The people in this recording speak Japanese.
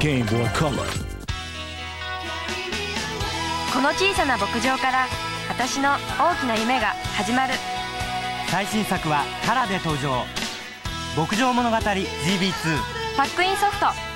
Game Boy Color. この小さな牧場から私の大きな夢が始まる。最新作はカラーで登場。牧場物語 GB2 パックインソフト。